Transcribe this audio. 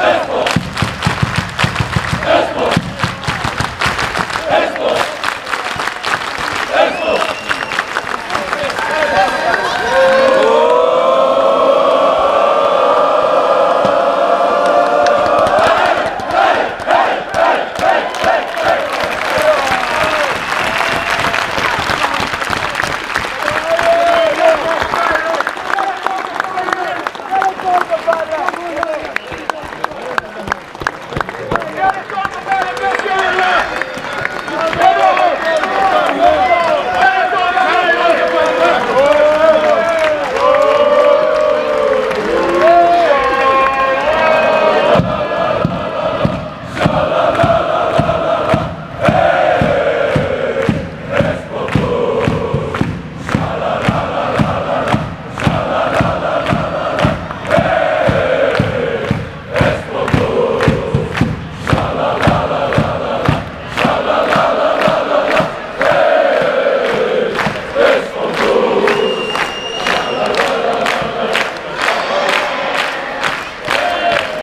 Hey!